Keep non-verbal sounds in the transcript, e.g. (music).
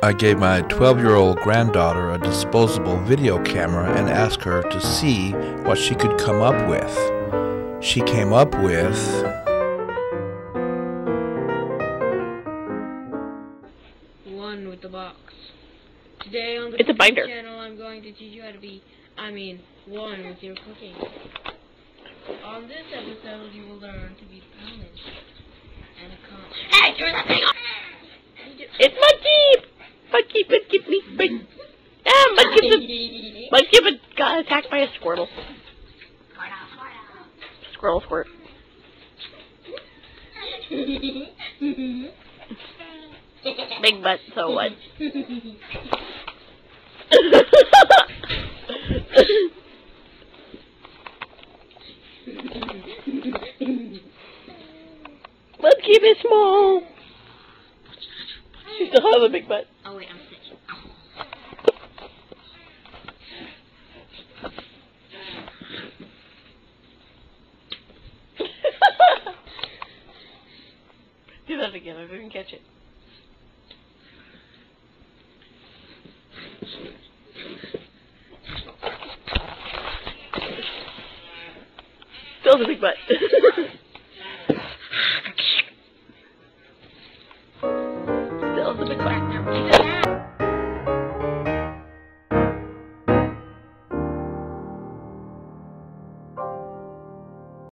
I gave my 12 year old granddaughter a disposable video camera and asked her to see what she could come up with. She came up with. One with the box. Today on the It's a binder. channel, I'm going to teach you how to be, I mean, one with your cooking. On this episode, you will learn to be balanced and accomplish. Hey, turn that thing off! It's Monkey! Monkey, Monkey, me, me. Ah, Monkey, Monkey but got attacked by a squirtle. Squirrel squirt. Big butt, so what? (laughs) (laughs) Let's keep it small. She still has a big butt. oh wait, I'm sick. (laughs) Do that again. I didn't catch it. Still has a big butt. (laughs) Still has a big butt.